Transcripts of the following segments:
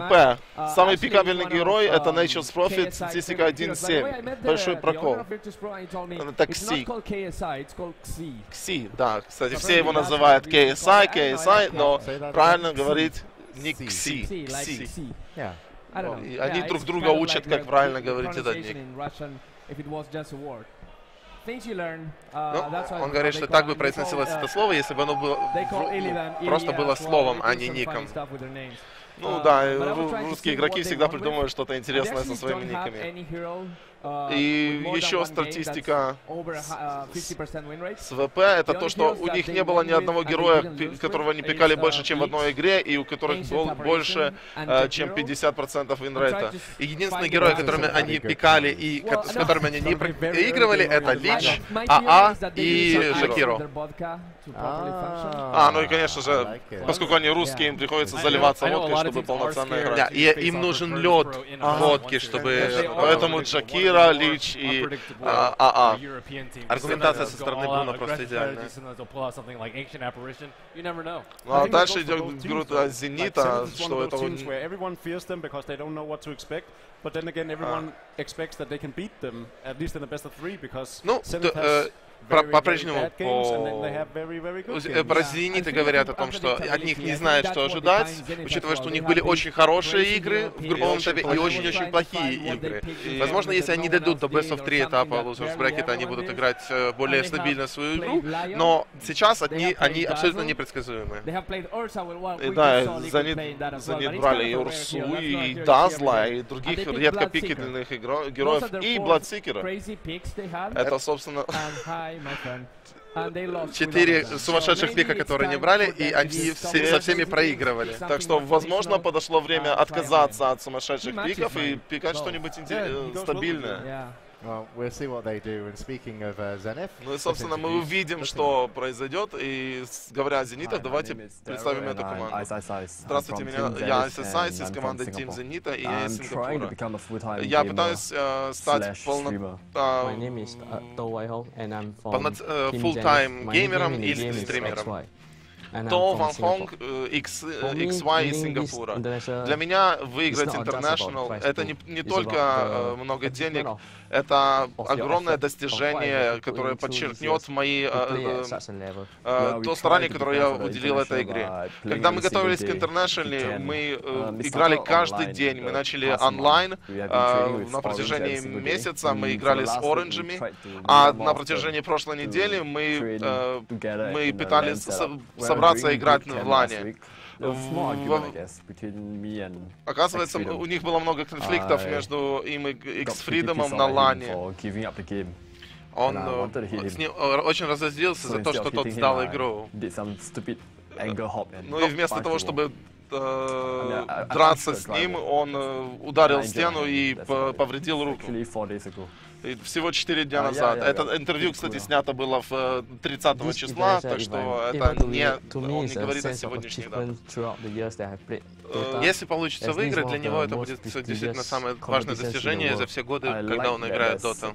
ВП. Самый пикабельный герой это Nature's Prophet, статистика 1.7. Большой прокол. Это Кси. Кси, да. Кстати, все его называют KSI, KSI, но правильно говорить не Кси. Кси. И они друг друга учат, как правильно говорить этот ник. Ну, он говорит, что так бы произносилось это слово, если бы оно было просто было словом, а не ником. Ну да, русские игроки всегда придумывают что-то интересное со своими никами. И еще статистика. с ВП, это то, что у них не было ни одного героя, которого они пикали больше, чем в одной игре, и у которых был больше, чем 50% винрейта. И единственные герои, которыми они пикали и с которыми они не проигрывали, это Лич, АА и Жакиро. А, ну и конечно же, поскольку они русские, им приходится заливаться водкой, чтобы полноценно играть. Да, и им нужен лед водки, чтобы... Поэтому Джакир Шира, Лич и АА. А, а. Аргументация со стороны Бруно просто идеальная. Ну а дальше идет груда Зенита, что это... But then again, everyone expects that they can beat them, at least in the best of three, because ну, Zenith has по-прежнему по... про Зениты говорят о том, что от них не знают, что ожидать, учитывая, что у них были очень хорошие игры в групповом этапе и очень-очень плохие игры. Возможно, если они дойдут до Best of 3 этапа Losers Bracket, они будут играть э, более стабильно свою игру, но сейчас они, они абсолютно непредсказуемые. Да, Зенит, Зенит брали и Урсу, и Дазла, и других редко пикетных героев, и Бладсикера. Это, собственно... Четыре сумасшедших пика, которые не брали, и они все, со всеми проигрывали. Так что, возможно, подошло время отказаться от сумасшедших пиков и пикать что-нибудь стабильное. Well, we'll see what they do. And speaking of uh, Zenith, ну и, собственно, мы увидим, что произойдет. И говоря о Зенитах, давайте представим эту команду. Здравствуйте, меня, я SSI из команды Team Зенита, и я из Сингапура. Я пытаюсь э, стать полно, полно, э, full-time геймером или стримером. То Ван Хонг, X, XY из Сингапура. Для меня выиграть International это не, не только э, много денег, это огромное достижение, которое подчеркнет мои, э, э, то старание, которое я уделил этой игре. Когда мы готовились к International, мы э, играли каждый день. Мы начали онлайн. Э, на протяжении месяца мы играли с оранжами, а на протяжении прошлой недели мы, э, мы пытались собраться играть в лане. Оказывается, у них было много конфликтов между им и X-Freedom на лане. Он э, с ним э, очень разозлился за то, что тот сдал игру. Ну и вместо того, чтобы э, драться с ним, он э, ударил стену и повредил руку. Всего 4 дня назад. Это интервью, кстати, снято было в 30 э, числа, так что это не, он не говорит о сегодняшних датах. Э, если получится выиграть, для него это будет действительно самое важное достижение за все годы, когда он играет Dota.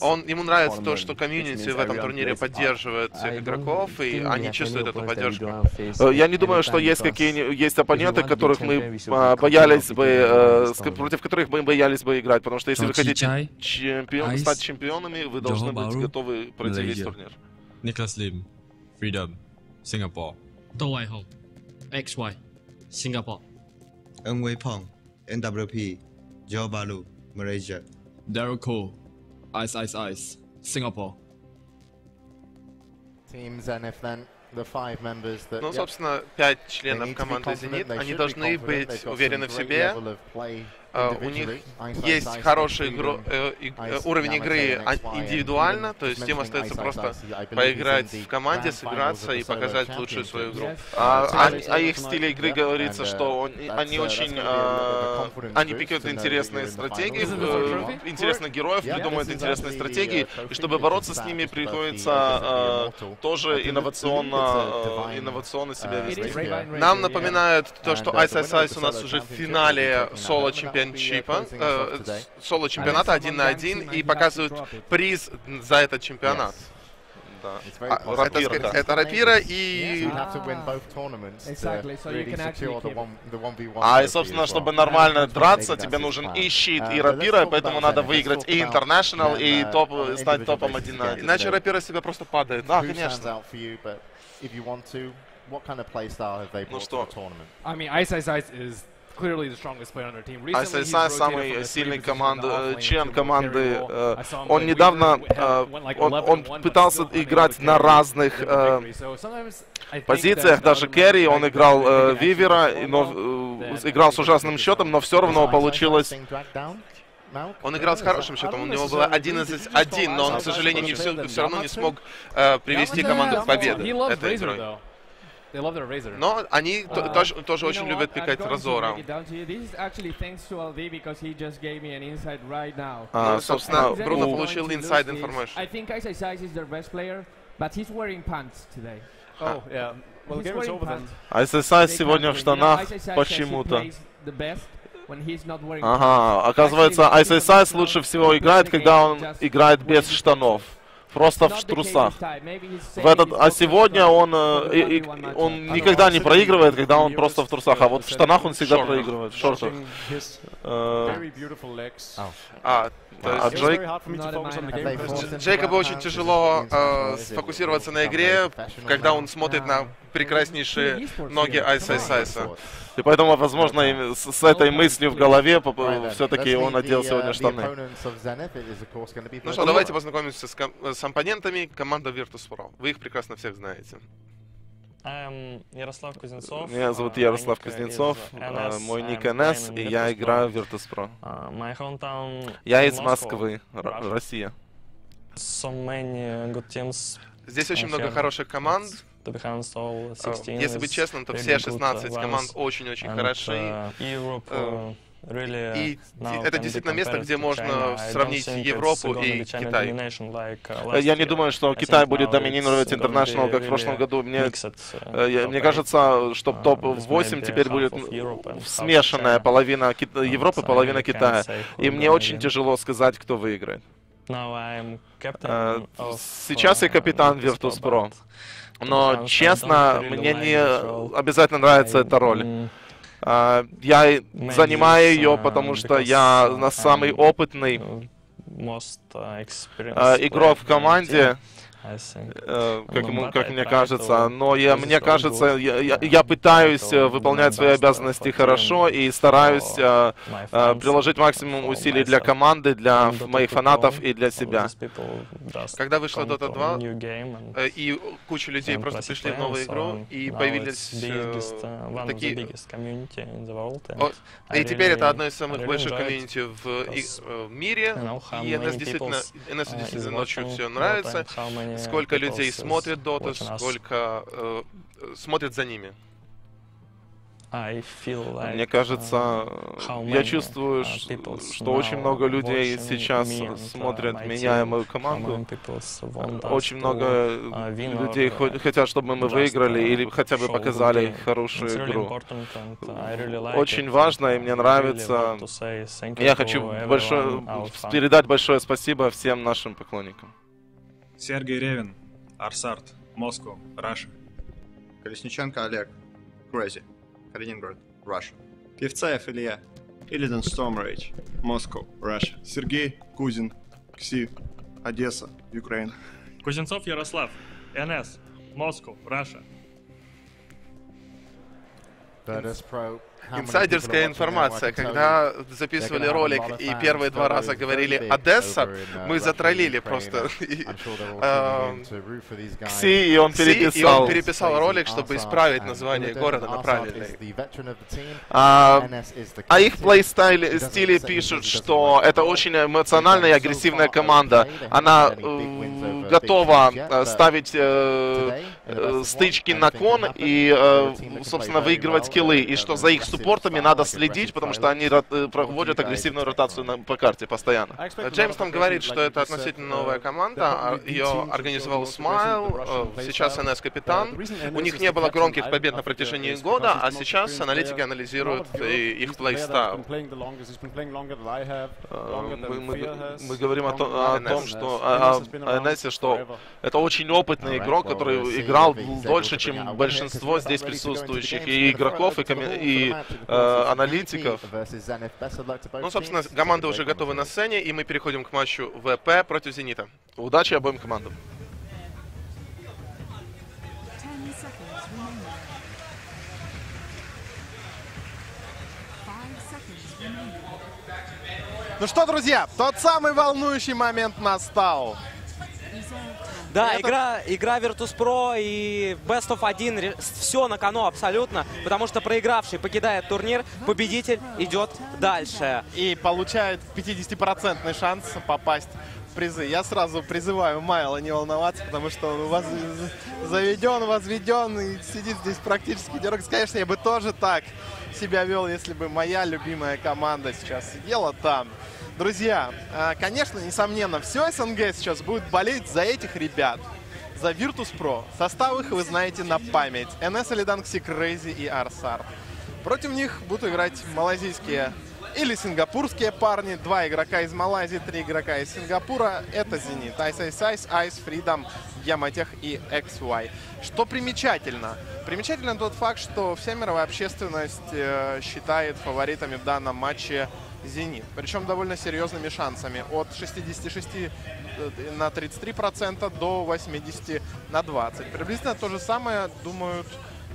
Он, ему нравится то, что комьюнити в этом турнире поддерживает всех игроков, и они чувствуют эту поддержку. Э, я не думаю, что есть какие есть оппоненты, которых мы а, боялись бы, против которых мы боялись бы играть, потому что если вы хотите чемпион, стать чемпионами, вы должны быть готовы пройти весь турнир. Никлас Лим, Freedom, Singapore. Tô Hoài Hồng, XY, Singapore. Ân Wei Phong, NWP, Joe Balu, Malaysia. Daryl Cole, Ice Ice Ice, Singapore. Teams NF then. Ну, собственно, пять членов команды «Зенит», они должны быть уверены в себе, а, у них есть хороший игру, э, э, уровень игры а, индивидуально, то есть им остается просто поиграть в команде, сыграться и показать лучшую свою игру. А, о, а, о их стиле игры говорится, что он, они очень, э, они пикают интересные стратегии, э, интересных героев, придумывают интересные стратегии, и чтобы бороться с ними, приходится э, тоже инновационно, э, инновационно себя вести. Нам напоминают то, что Ice Ice Ice у нас уже в финале соло-чемпионата чемпионшипа, э, соло-чемпионата один на один и показывают приз за этот чемпионат. Да. А, рапира, это, это рапира и... А, и, собственно, чтобы нормально драться, тебе нужен и щит, и рапира, поэтому надо выиграть и International, и топ, стать топом 1 на 1. Иначе рапира себя просто падает. Да, конечно. Ну что? I mean, Ice Ice Ice is clearly the strongest player on their team. ISSI самый сильный команда, член команды. Он недавно он, он пытался играть на разных позициях, даже Керри, он играл Вивера, но играл с ужасным счетом, но все равно получилось. он играл с хорошим счетом, у него было 11-1, но он, к сожалению, не все, все равно не смог э, привести команду к победе этой игрой. Но они тоже, тоже очень любят пикать Разора. Собственно, Бруно получил inside information. Oh, yeah. Well, the game is over then. ISSI сегодня в штанах почему-то. Ага, оказывается, ISSI лучше всего играет, когда он играет без штанов просто в трусах. В этот, а сегодня он, э, и, и, он никогда не проигрывает, когда он просто в трусах, а вот в штанах он всегда проигрывает, в шортах. Э, а, а Джейк... Джейкобу очень тяжело э, сфокусироваться на игре, когда он смотрит на прекраснейшие ноги Айса Айса. И поэтому, возможно, с, с этой мыслью в голове все-таки он одел сегодня штаны. Ну что, давайте познакомимся с, с оппонентами команды Virtus.pro. Вы их прекрасно всех знаете. Ярослав Кузнецов. Меня зовут Ярослав Кузнецов, мой ник НС, и я играю в Virtus.pro. Я из Москвы, Россия. Здесь очень много хороших команд. Если быть честным, то все 16 команд очень-очень хороши. И это действительно место, где можно сравнить Европу и Китай. Uh, Я не думаю, что Китай будет доминировать International, как в прошлом году. Мне, э, мне кажется, что топ-8 теперь будет смешанная половина Европы, половина Китая. И мне очень тяжело сказать, кто выиграет. Э, сейчас я капитан Virtus.pro. Но, честно, мне не обязательно нравится эта роль. Uh, я занимаю ее, потому что я на самый опытный uh, игрок в команде. Э, как, ему, как мне кажется. Но я, мне кажется, я, я, я пытаюсь э, выполнять свои обязанности хорошо и стараюсь uh, приложить максимум усилий для команды, для моих фанатов и для себя. Когда вышла Dota 2, и куча людей просто пришли в новую игру, и появились uh, такие... И теперь это одно из самых больших комьюнити в, в мире, и NS действительно, NS действительно очень все нравится сколько людей смотрят Доту, сколько э, смотрят за ними. Мне кажется, uh, я чувствую, uh, что очень много людей сейчас uh, смотрят меня и мою команду. Очень много людей хотят, чтобы мы выиграли или хотя бы показали хорошую игру. Очень важно и мне нравится. Я хочу большое, передать большое спасибо всем нашим поклонникам. Сергей Ревин, ARS-ART, Москва, Russia. Колесниченко Олег, Crazy, Калининград, Russia. Пивцаев Илья, Storm Rage, Москва, Russia. Сергей Кузин, KSi, Одесса, Украина. Кузнецов Ярослав, NS, Москва, Russia. Инсайдерская информация. Когда записывали ролик и первые два раза говорили «Одесса», мы затроллили просто. Кси, и он переписал. И он переписал ролик, чтобы исправить название города на правильный. А, а их плейстайле стиле пишут, что это очень эмоциональная и агрессивная команда. Она готова ставить э, э, стычки на кон и, э, собственно, выигрывать киллы, и что за их суппортами надо следить, потому что они проводят агрессивную ротацию на, по карте постоянно. Джеймс там говорит, что это относительно новая команда. Ее организовал Смайл, сейчас НС капитан. У них не было громких побед на протяжении года, а сейчас аналитики анализируют их плейстайл. Мы, мы, мы говорим о, том, о том, что о, что это очень опытный игрок, который играл дольше, чем большинство здесь присутствующих и игроков, и, и э, аналитиков. Ну, собственно, команды уже готовы на сцене, и мы переходим к матчу ВП против Зенита. Удачи обоим командам. Ну что, друзья, тот самый волнующий момент настал. Да, это... игра, игра Virtus.pro и Best of 1, все на кону абсолютно, потому что проигравший покидает турнир, победитель идет дальше. И получает 50% шанс попасть в призы. Я сразу призываю Майла не волноваться, потому что он воз... заведен, возведен и сидит здесь практически дергается. Конечно, я бы тоже так себя вел, если бы моя любимая команда сейчас сидела там. Друзья, а, конечно, несомненно, все СНГ сейчас будет болеть за этих ребят. За Virtus.pro. Состав их вы знаете на память. NS, Элиданкси, Crazy и Арсар. Против них будут играть малазийские или сингапурские парни. Два игрока из Малайзии, три игрока из Сингапура. Это Зенит, Ice Ice Ice, Ice, Freedom, Яматех и XY. Что примечательно? Примечательно тот факт, что вся мировая общественность э, считает фаворитами в данном матче «Зенит». Причем довольно серьезными шансами. От 66 э, на 33% до 80 на 20. Приблизительно то же самое думают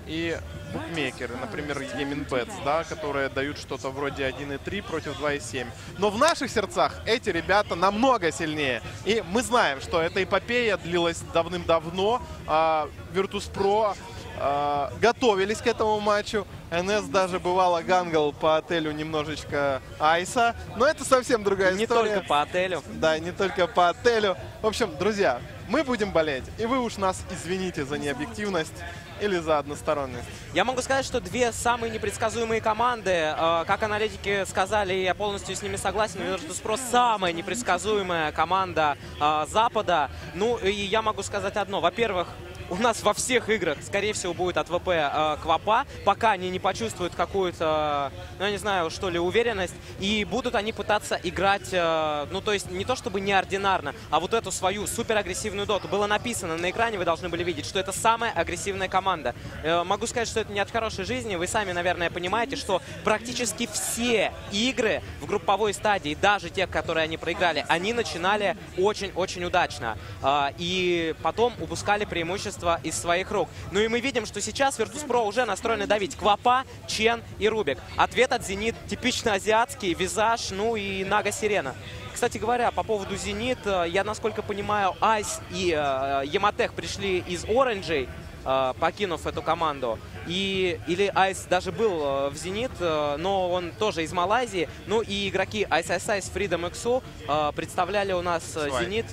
и букмекеры, например, Yeminbets, да, которые дают что-то вроде 1.3 против 2.7. Но в наших сердцах эти ребята намного сильнее. И мы знаем, что эта эпопея длилась давным-давно. А Virtus.pro а, готовились к этому матчу. НС даже бывало гангал по отелю немножечко Айса. Но это совсем другая не история. Не только по отелю. Да, не только по отелю. В общем, друзья, мы будем болеть. И вы уж нас извините за необъективность или за односторонность? Я могу сказать, что две самые непредсказуемые команды, э, как аналитики сказали, я полностью с ними согласен, Virtus.pro самая непредсказуемая команда э, Запада. Ну, и я могу сказать одно. Во-первых, у нас во всех играх, скорее всего, будет от ВП э, Квапа, пока они не почувствуют какую-то, ну, я не знаю, что ли, уверенность. И будут они пытаться играть, э, ну, то есть не то чтобы неординарно, а вот эту свою суперагрессивную доту. Было написано на экране, вы должны были видеть, что это самая агрессивная команда. Э, могу сказать, что это не от хорошей жизни. Вы сами, наверное, понимаете, что практически все игры в групповой стадии, даже те, которые они проиграли, они начинали очень-очень удачно. Э, и потом упускали преимущество преимущество из своих рук. Ну и мы видим, что сейчас Virtus.pro уже настроены давить Квапа, Чен и Рубик. Ответ от Зенит типично азиатский, Визаж, ну и Нага Сирена. Кстати говоря, по поводу Зенит, э, я, насколько понимаю, Ice и э, YamateH пришли из Оранжей, э, покинув эту команду. И, или Ice даже был э, в Зенит, э, но он тоже из Малайзии. Ну и игроки Ice Ice Ice Freedom XU э, представляли у нас э, Zenith.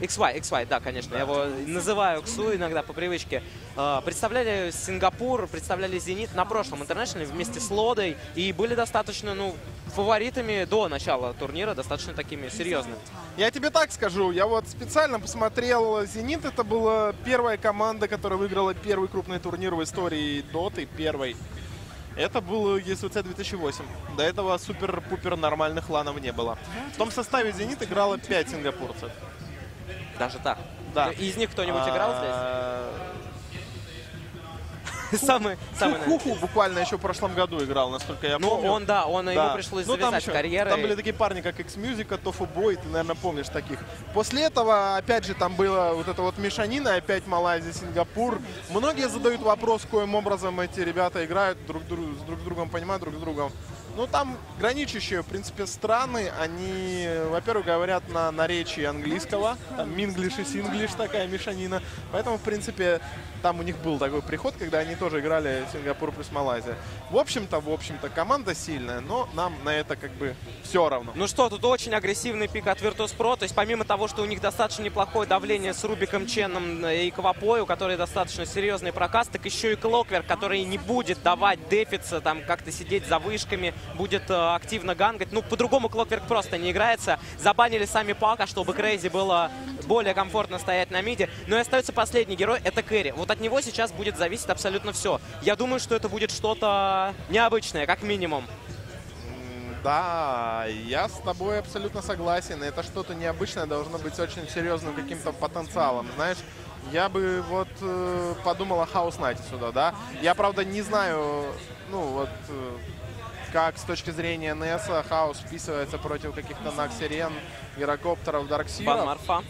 XY, XY, да, конечно, я его называю XU иногда по привычке. А, представляли Сингапур, представляли Зенит на прошлом интернешнале вместе с Лодой и были достаточно, ну, фаворитами до начала турнира, достаточно такими серьезными. Я тебе так скажу, я вот специально посмотрел Зенит, это была первая команда, которая выиграла первый крупный турнир в истории Доты, первый. Это был ЕСВЦ 2008. До этого супер-пупер нормальных ланов не было. В том составе «Зенит» играло 5 сингапурцев. Даже так? Да. Из них кто-нибудь играл здесь? А, самый, самый, Хуху буквально еще в прошлом году играл, насколько я ну, помню. Ну, он, да, он, да. ему пришлось ну, завязать там карьерой. Там были такие парни, как X-Music, Тофу Бой, ты, наверное, помнишь таких. После этого, опять же, там было вот это вот мешанина, опять Малайзия, Сингапур. Многие задают вопрос, коим образом эти ребята играют, друг, друг, с друг другом понимают, друг с другом Ну, там граничащие, в принципе, страны, они, во-первых, говорят на наречии английского, там минглиш и синглиш такая мешанина, поэтому, в принципе, там у них был такой приход, когда они тоже играли Сингапур плюс Малайзия. В общем-то, в общем-то, команда сильная, но нам на это как бы все равно. Ну что, тут очень агрессивный пик от Virtus.pro, то есть помимо того, что у них достаточно неплохое давление с Рубиком Ченом и Квапой, у которых достаточно серьезный проказ, так еще и Клоквер, который не будет давать дефица, там как-то сидеть за вышками, будет э, активно гангать. Ну, по-другому Клокверк просто не играется. Забанили сами Пака, чтобы Крейзи было более комфортно стоять на миде. Но и остается последний герой, это Кэрри. Вот от него сейчас будет зависеть абсолютно все. Я думаю, что это будет что-то необычное, как минимум. Да, я с тобой абсолютно согласен. Это что-то необычное должно быть очень серьезным каким-то потенциалом. Знаешь, я бы вот э, подумал о Хаус Найте сюда, да. Я, правда, не знаю, ну, вот, э, как с точки зрения НСа Хаус вписывается против каких-то Наксирен, Гирокоптеров, Дарксиров. Бан.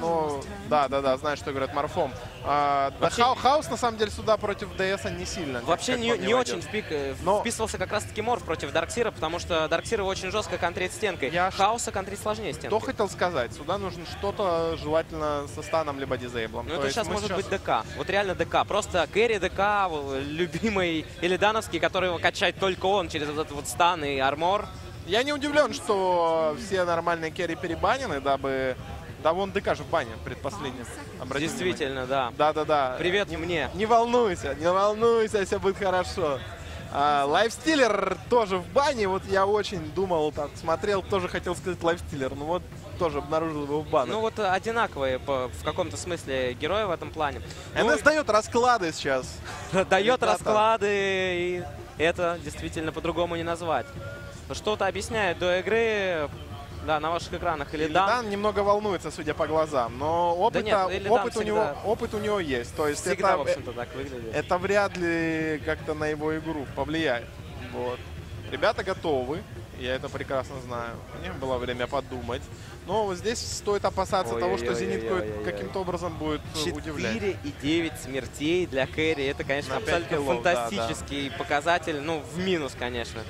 Ну, да, да, да, знаю, что говорят Морфом. А, Вообще... да, Хаус, на самом деле, сюда против ДС не сильно. Вообще как, не, не очень впик, э, Но... вписывался как раз-таки Морф против Дарксира, потому что Дарксира очень жестко контрит стенкой. Я... Хаоса контрит сложнее стенкой. Что хотел сказать? Сюда нужно что-то желательно со станом либо дизейблом. Ну, То это сейчас может сейчас... быть ДК. Вот реально ДК. Просто Кэрри ДК, любимый Илидановский, который его качает только он через вот этот вот стан и армор. Я не удивлен, что все нормальные керри перебанены, дабы да, вон ДК же в бане предпоследний. Действительно, да. Да-да-да. Привет не мне. Не волнуйся, не волнуйся, все будет хорошо. А, лайфстиллер тоже в бане. Вот я очень думал, так смотрел, тоже хотел сказать лайфстиллер. Ну вот тоже обнаружил его в бане. Ну вот одинаковые по, в каком-то смысле герои в этом плане. НС ну, дает расклады сейчас. Дает расклады, и это действительно по-другому не назвать. Что-то объясняет до игры, да, на ваших экранах Илидан. Илидан немного волнуется, судя по глазам, но опыт, да нет, опыт, у него, опыт у него есть. То есть всегда, это, в общем-то, так выглядит. Это вряд ли как-то на его игру повлияет. Вот. Ребята готовы, я это прекрасно знаю. У них было время подумать. Но вот здесь стоит опасаться ой, того, ой, что ой, Зенит каким-то образом будет 4 удивлять. 4 и 9 смертей для Кэрри. Это, конечно, абсолютно килов, фантастический да, да. показатель. Ну, в минус, конечно.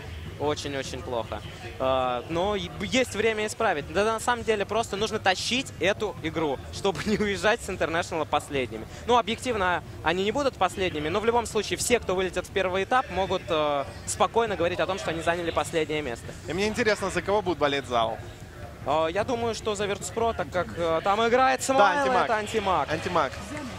Очень-очень плохо. Uh, но есть время исправить. Да на самом деле просто нужно тащить эту игру, чтобы не уезжать с Интернешнала последними. Ну, объективно, они не будут последними, но в любом случае все, кто вылетит в первый этап, могут uh, спокойно говорить о том, что они заняли последнее место. И мне интересно, за кого будет болеть зал? Uh, я думаю, что за Virtus.pro, так как uh, там играет Смайл, да, антимаг. это антимаг. Антимаг.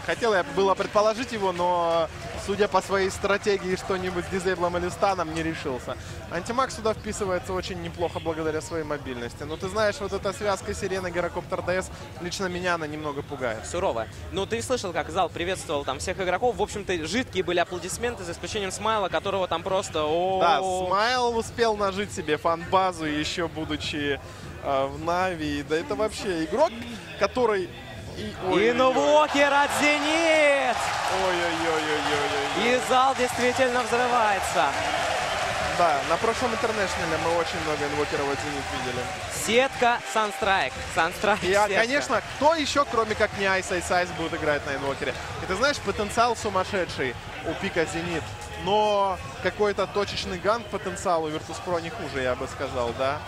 Хотел я было предположить его, но судя по своей стратегии, что-нибудь с дизейблом или станом не решился. Антимаг сюда вписывается очень неплохо благодаря своей мобильности. Но ты знаешь, вот эта связка Сирена Герокоптер ДС лично меня она немного пугает. Сурово. Ну, ты слышал, как зал приветствовал там всех игроков. В общем-то, жидкие были аплодисменты, за исключением Смайла, которого там просто... О -о -о. Да, Смайл успел нажить себе фан-базу, еще будучи э, в Нави. Да это вообще игрок, который Invoker от Зенит! Ой-ой-ой-ой-ой. И зал действительно взрывается. Да, на прошлом интернешнале мы очень много инвокеров от Зенит видели. Сетка Sunstrike. Sunstrike И, а, конечно, кто еще, кроме как не Ice Ice Ice, будет играть на инвокере? И ты знаешь, потенциал сумасшедший у пика Зенит. Но какой-то точечный gank потенциал у Virtus.pro не хуже, я бы сказал, да?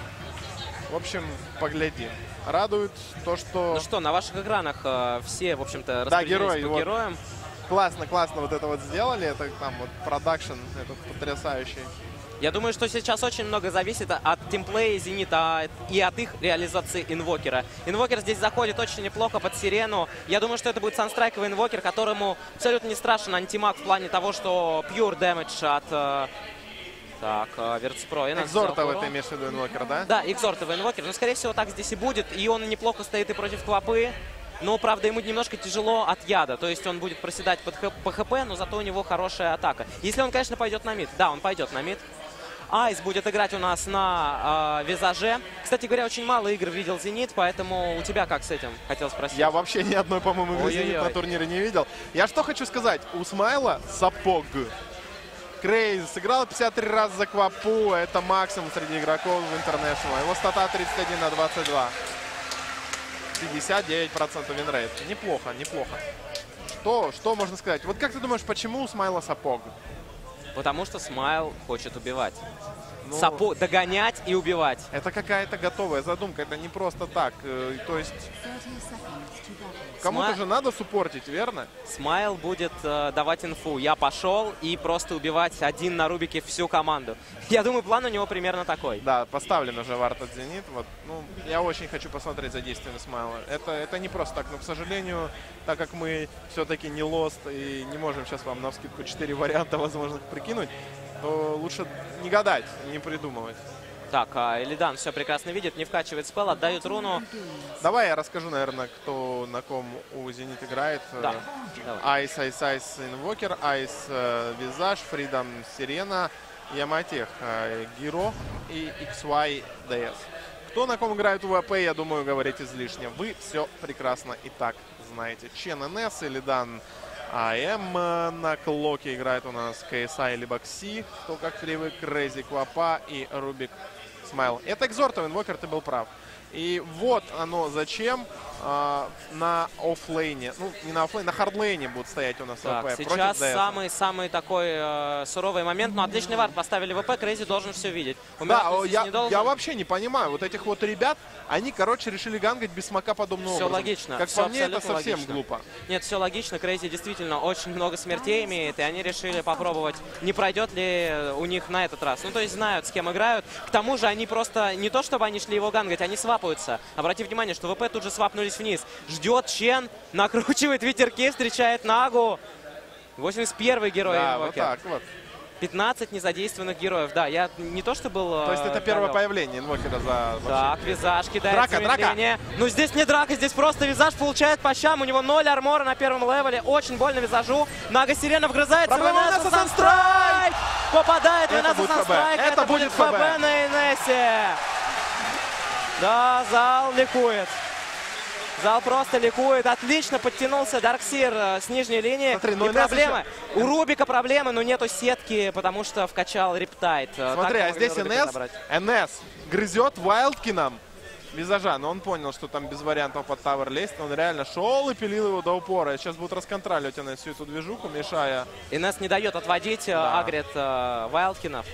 В общем, погляди. Радует то, что... Ну что, на ваших экранах э, все, в общем-то, да, герои, по вот. героям. Классно, классно вот это вот сделали. Это там вот продакшн этот потрясающий. Я думаю, что сейчас очень много зависит от тимплея Зенита и от их реализации инвокера. Инвокер здесь заходит очень неплохо под сирену. Я думаю, что это будет санстрайковый инвокер, которому абсолютно не страшен антимаг в плане того, что pure damage от э, так, Виртспро. Экзортов это имеешь в виду инвокер, да? Да, экзортовый инвокер. Но, скорее всего, так здесь и будет. И он неплохо стоит и против Квапы. Но, правда, ему немножко тяжело от яда. То есть он будет проседать под по ХП, но зато у него хорошая атака. Если он, конечно, пойдет на мид. Да, он пойдет на мид. Айс будет играть у нас на э, визаже. Кстати говоря, очень мало игр видел «Зенит», поэтому у тебя как с этим? Хотел спросить. Я вообще ни одной, по-моему, игры «Зенит» на турнире не видел. Я что хочу сказать. У Смайла сапог. Крейз сыграл 53 раза за Квапу. Это максимум среди игроков в International. Его стата 31 на 22. 59% винрейт. Неплохо, неплохо. Что, что можно сказать? Вот как ты думаешь, почему у Смайла сапог? Потому что Смайл хочет убивать. Ну, Сапу догонять и убивать. Это какая-то готовая задумка, это не просто так. Э, то есть Кому-то же надо суппортить, верно? Смайл будет э, давать инфу. Я пошел и просто убивать один на Рубике всю команду. Я думаю, план у него примерно такой. Да, поставлен уже вард от Зенит. Вот, ну, я очень хочу посмотреть за действиями Смайла. Это, это не просто так, но, к сожалению, так как мы все-таки не лост и не можем сейчас вам на вскидку 4 варианта возможных прикинуть, то лучше не гадать, не придумывать. Так, а Элидан все прекрасно видит, не вкачивает спел, отдают руну. Давай я расскажу, наверное, кто на ком у Зенит играет. Да. Айс, Айс, Айс, Инвокер, Айс, Визаж, Фридом, Сирена, Яматех, э, Гиро и XY DS. Кто на ком играет в ВП, я думаю, говорить излишне. Вы все прекрасно и так знаете. Чен NS, Illidan AM на клоке играет у нас KSI либо KSi, кто как привык, Crazy Квапа и Рубик Смайл. Это Экзортовый Invoker, ты был прав. И вот оно зачем э, на оффлейне, ну не на оффлейне, на хардлейне будут стоять у нас так, ВП. Сейчас самый, самый такой э, суровый момент, но отличный ward поставили ВП, Crazy должен все видеть. Умирать да, я, должен. я вообще не понимаю, вот этих вот ребят, они, короче, решили гангать без смока подобного Все образом. логично. Как все по мне, это совсем логично. глупо. Нет, все логично, Crazy действительно очень много смертей имеет, и они решили попробовать, не пройдет ли у них на этот раз. Ну, то есть знают, с кем играют. К тому же они просто, не то чтобы они шли его гангать, они свапаются. Обрати внимание, что ВП тут же свапнулись вниз. Ждет Чен, накручивает ветерки, встречает Нагу. 81-й герой да, вот так вот. 15 незадействованных героев. Да, я не то, что был... То есть это первое довел. появление инвокера за... Так, визаж кидает драка, драка. Ну, здесь не драка, здесь просто визаж получает по щам. У него 0 армора на первом левеле. Очень больно визажу. Нага Сирена вгрызается в Инесса Санстрайк! Попадает в Инесса Санстрайк. Это, это будет ФБ. ФБ на Инессе. Да, зал ликует. Зал просто ликует. Отлично подтянулся Дарксир э, с нижней линии. Смотри, ну и проблемы. У Рубика проблемы, но нету сетки, потому что вкачал Rip Tide. Э, Смотри, так а здесь НС, НС грызет Вайлдкином визажа, но он понял, что там без вариантов под tower лезть. Он реально шел и пилил его до упора. Сейчас будут расконтролировать НС всю эту движуху, мешая. НС не дает отводить э, да. агрит э, Вайлдкинов.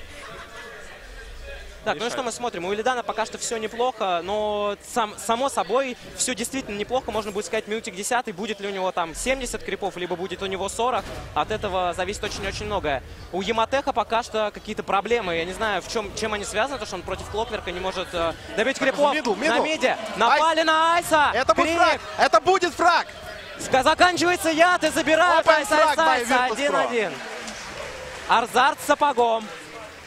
Так, решает. ну что мы смотрим? У Илидана пока что все неплохо, но сам, само собой все действительно неплохо. Можно будет сказать, минутке к 10 будет ли у него там 70 крипов, либо будет у него 40. От этого зависит очень-очень многое. У Яматеха пока что какие-то проблемы. Я не знаю, в чем, чем они связаны, то что он против Клокверка не может э, добить крипов. Миду, миду. На миде. Напали Айс. на Айса. Это будет фраг. Это будет фраг. Заканчивается яд и забирает Айса Айса. Один-один. Арзарт с сапогом.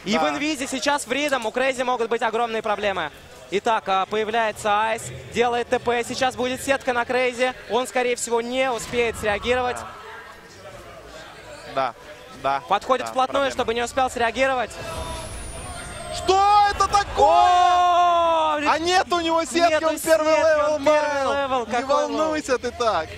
И да. в инвизе сейчас фридом у Крейзи могут быть огромные проблемы. Итак, а, появляется Айс, делает ТП. Сейчас будет сетка на Крейзи. Он, скорее всего, не успеет среагировать. Да, да. Подходит да, вплотную, проблема. чтобы не успел среагировать. Что это такое? А нет у него сетки, Нету он первый сетки, level, он первый level. Не волнуйся ты так.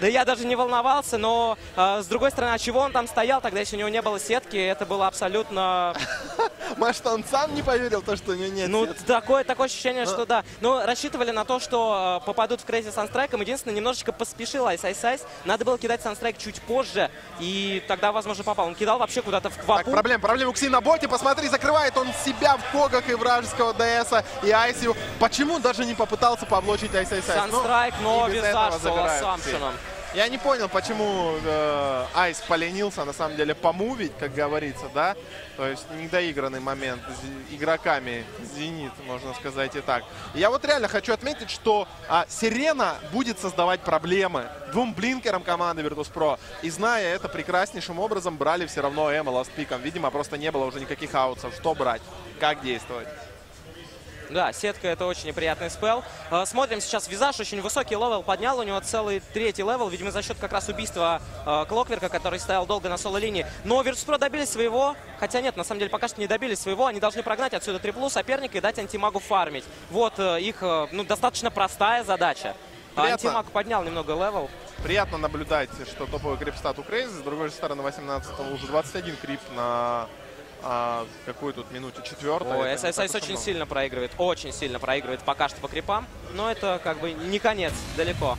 Да я даже не волновался, но э, с другой стороны, а чего он там стоял тогда, если у него не было сетки, это было абсолютно... Может, он сам не поверил, то, что у него нет Ну, такое, такое ощущение, что да. Но рассчитывали на то, что э, попадут в Крейзи Sunstrike ом. Единственное, немножечко поспешил Айс Айс Айс. Надо было кидать Sunstrike чуть позже, и тогда, возможно, попал. Он кидал вообще куда-то в квапу. Так, проблема, проблема у Кси на боте. Посмотри, закрывает он себя в когах и вражеского ДСа, и Айсию. Почему даже не попытался повлочить Айс Айс Айс? Санстрайк, но визаж с Самсоном. Я не понял, почему э, Айс поленился, на самом деле, помувить, как говорится, да? То есть недоигранный момент игроками Зенит, можно сказать и так. Я вот реально хочу отметить, что а, Сирена будет создавать проблемы двум блинкерам команды Virtus.pro. И зная это прекраснейшим образом, брали все равно Эма ластпиком. Видимо, просто не было уже никаких аутсов. Что брать? Как действовать? Да, сетка это очень неприятный spell. А, смотрим сейчас Визаж, очень высокий level поднял, у него целый третий level, видимо, за счет как раз убийства э, Клокверка, который стоял долго на соло-линии. Но Virtus.pro добились своего, хотя нет, на самом деле пока что не добились своего, они должны прогнать отсюда триплу соперника и дать антимагу фармить. Вот э, их, э, ну, достаточно простая задача. Приятно. Антимаг поднял немного level. Приятно наблюдать, что топовый creep stat у Крейзи, с другой стороны, 18 уже 21 крип на а, какой тут минуте четвертой. Ой, SSS очень много. сильно проигрывает, очень сильно проигрывает пока что по крипам, но это как бы не конец, далеко.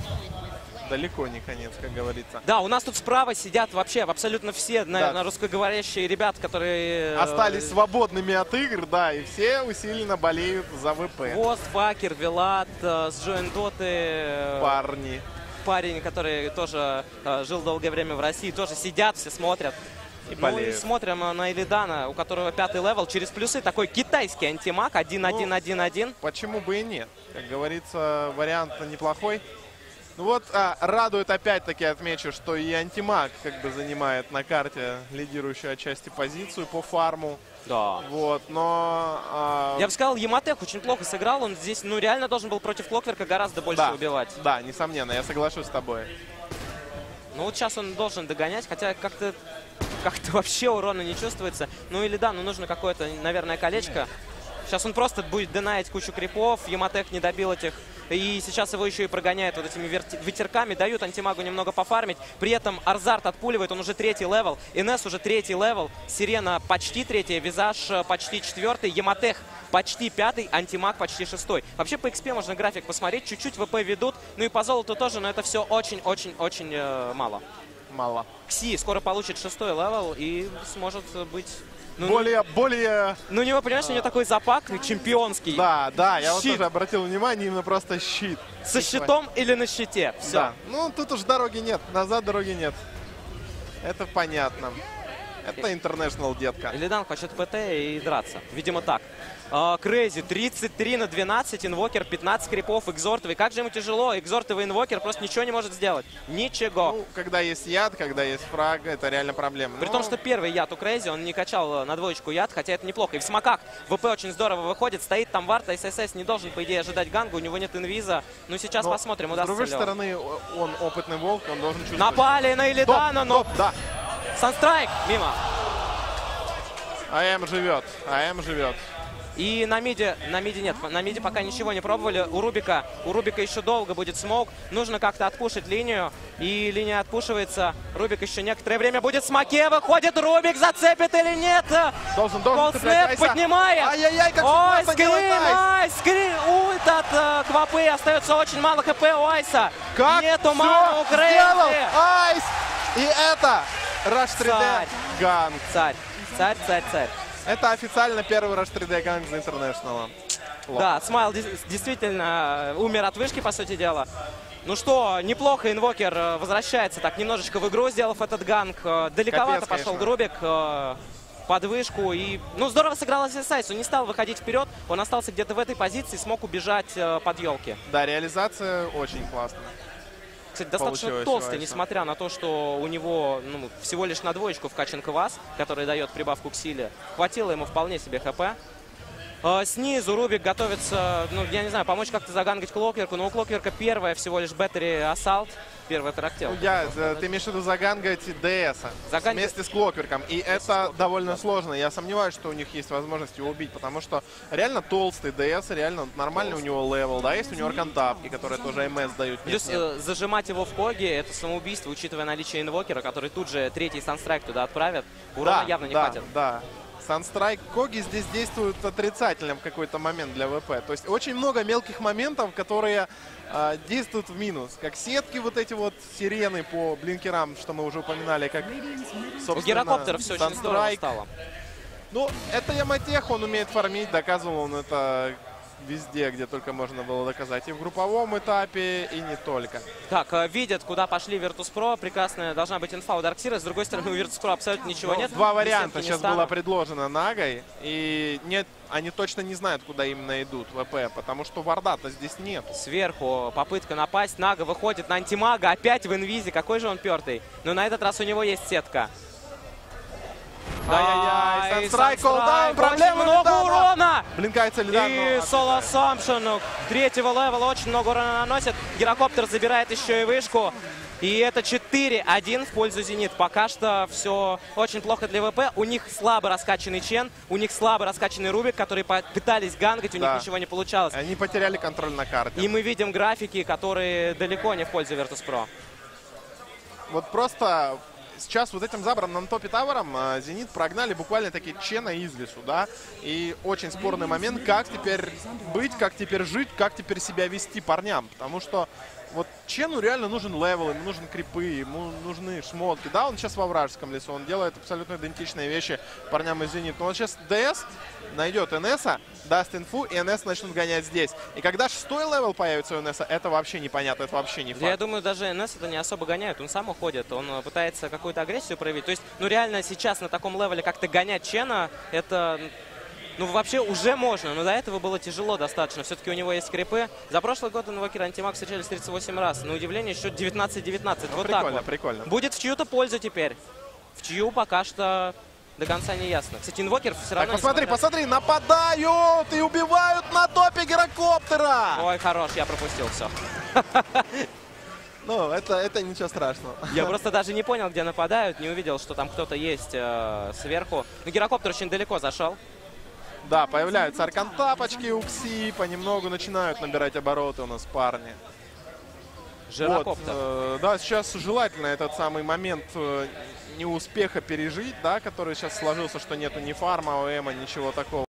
далеко не конец, как говорится. Да, у нас тут справа сидят вообще абсолютно все, наверное, да. русскоговорящие ребят, которые... Э, Остались свободными от игр, да, и все усиленно болеют за ВП. Вост, Факер, Вилат, э, с Джоин Доты. Парни. Парень, который тоже жил долгое время в России, тоже сидят, все смотрят. И ну болеют. и смотрим на Элидана, у которого пятый level, через плюсы такой китайский антимаг, 1-1-1-1. Ну, почему бы и нет? Как говорится, вариант неплохой. Ну вот, а, радует опять-таки, отмечу, что и антимаг как бы занимает на карте лидирующую отчасти позицию по фарму. Да. Вот, но... А... Я бы сказал, Яматек очень плохо сыграл. Он здесь, ну, реально должен был против Клокверка гораздо больше да, убивать. Да, несомненно, я соглашусь с тобой. Ну вот сейчас он должен догонять, хотя как-то как-то вообще урона не чувствуется. Ну или да, ну нужно какое-то, наверное, колечко. Сейчас он просто будет денаить кучу крипов. Яматек не добил этих. И сейчас его еще и прогоняют вот этими ветерками. Дают антимагу немного пофармить. При этом Арзарт отпуливает. Он уже третий level. И НС уже третий level. Сирена почти третья. Визаж э, почти четвертый. Яматех почти пятый, антимаг почти шестой. Вообще по XP можно график посмотреть, чуть-чуть ВП ведут, ну и по золоту тоже, но это все очень-очень-очень э, мало. Мало. Кси скоро получит шестой level и сможет быть ну, более, более... Ну, у него, понимаешь, у него такой запак чемпионский. Да, да, я вот тоже обратил внимание, именно просто щит. Со щитом или на щите, все. Да. Ну, тут уж дороги нет, назад дороги нет. Это понятно. Это International, детка. Илидан хочет ПТ и драться. Видимо, так. Крейзи, 33 на 12, инвокер, 15 крипов, экзортовый. Как же ему тяжело, экзортовый инвокер просто ничего не может сделать. Ничего. Ну, когда есть яд, когда есть фраг, это реально проблема. При Но... том, что первый яд у Крейзи, он не качал э, на двоечку яд, хотя это неплохо. И в смоках ВП очень здорово выходит, стоит там варта, ССС не должен, по идее, ожидать гангу, у него нет инвиза. Ну, сейчас Но, посмотрим, удастся С другой стороны, он опытный волк, он должен чувствовать... Напали на Илидана, но... Стоп, да. Санстрайк мимо. АМ живет, АМ живет. И на миде, на миде нет, на миде пока ничего не пробовали. У Рубика, у Рубика еще долго будет смог. Нужно как-то отпушить линию. И линия отпушивается. Рубик еще некоторое время будет смоке. Выходит Рубик, зацепит или нет? Должен, должен Снэп поднимает. Ай-яй-яй, как Ой, скрин, ай, скрин. Ульт от э, Квапы. Остается очень мало хп у Айса. Как Нету мана у. Айс. И это Rush 3D Ганг. Царь, царь, царь, царь. Это официально первый Rush 3D Gang за International. Да, Смайл действительно э, умер от вышки, по сути дела. Ну что, неплохо Инвокер э, возвращается так немножечко в игру, сделав этот ганг. Э, далековато Капец, пошел. Грубик под вышку. И, ну, здорово сыграл SSIS. Он не стал выходить вперед. Он остался где-то в этой позиции, смог убежать под елки. Да, реализация очень классная кстати, достаточно толстый, несмотря на то, что у него ну, всего лишь на двоечку вкачан квас, который дает прибавку к силе. Хватило ему вполне себе хп. А, снизу Рубик готовится, ну, я не знаю, помочь как-то загангать Клокверку, но у Клокверка первая всего лишь бэттери ассалт первый трактел. Ну, я, ты имеешь в виду загангать ДС Заган... вместе с Клокверком. И вместе это довольно сложно. Я сомневаюсь, что у них есть возможность его убить, потому что реально толстый ДС, реально нормальный толстый. у него level, да, есть у него аркантапки, которые тоже МС дают. Плюс э, зажимать его в коге это самоубийство, учитывая наличие инвокера, который тут же третий sunstrike туда отправит. Урона да, явно не да, хватит. Да, Sunstrike Коги здесь действуют отрицательным в какой-то момент для ВП. То есть очень много мелких моментов, которые э, действуют в минус. Как сетки вот эти вот сирены по блинкерам, что мы уже упоминали, как, собственно, У гирокоптеров все очень здорово стало. Ну, это Яматех, он умеет фармить, доказывал он это везде, где только можно было доказать. И в групповом этапе, и не только. Так, э, видят, куда пошли Virtus.pro. Прекрасная должна быть инфа у Дарксира. С другой стороны, у Virtus.pro абсолютно ничего ну, нет. Два варианта сейчас было предложено Нагой. И нет, они точно не знают, куда именно идут ВП, потому что варда-то здесь нет. Сверху попытка напасть. Нага выходит на антимага. Опять в инвизе. Какой же он упертый. Но на этот раз у него есть сетка. Ай-яй-яй, Sunstrike, Call Down, проблема много урона! Блинкается Илидан. И Соло Самшин третьего level а очень много урона наносит. Гирокоптер забирает еще и вышку. И это 4-1 в пользу «Зенит». Пока что все очень плохо для ВП. У них слабо раскачанный Чен, у них слабо раскачанный Рубик, которые пытались гангать, у да. них ничего не получалось. Они потеряли контроль на карте. И мы видим графики, которые далеко не в пользу Virtus.pro. Вот просто сейчас вот этим забранным top е tower ом э, Зенит прогнали буквально такие Чена из лесу, да. И очень спорный момент, как теперь быть, как теперь жить, как теперь себя вести парням. Потому что вот Чену реально нужен level, ему нужен creep ы, ему нужны шмотки. Да, он сейчас во вражеском лесу, он делает абсолютно идентичные вещи парням из Зенит. Но он сейчас DS найдет NS а, даст инфу, и NS начнут гонять здесь. И когда шестой level появится у NS а, это вообще непонятно, это вообще не факт. Я думаю, даже НС это не особо гоняют, он сам уходит, он пытается какую-то агрессию проявить. То есть, ну реально сейчас на таком левеле как-то гонять Чена, это ну, вообще уже можно, но до этого было тяжело достаточно. Все-таки у него есть крипы. За прошлый год Инвокер и Антимаг встречались 38 раз. На удивление, счет 19-19. Ну, вот прикольно, так вот. прикольно. Будет в чью-то пользу теперь. В чью пока что до конца не ясно. Кстати, Инвокер все равно... Так, посмотри, посмотри, нападают и убивают на топе гирокоптера! Ой, хорош, я пропустил все. Ну, это, это ничего страшного. Я просто даже не понял, где нападают, не увидел, что там кто-то есть э, сверху. Но гирокоптер очень далеко зашел. Да, появляются аркантапочки у Кси, понемногу начинают набирать обороты у нас парни. Вот, э, да, сейчас желательно этот самый момент э, неуспеха пережить, да, который сейчас сложился, что нету ни фарма, ОМа, ничего такого.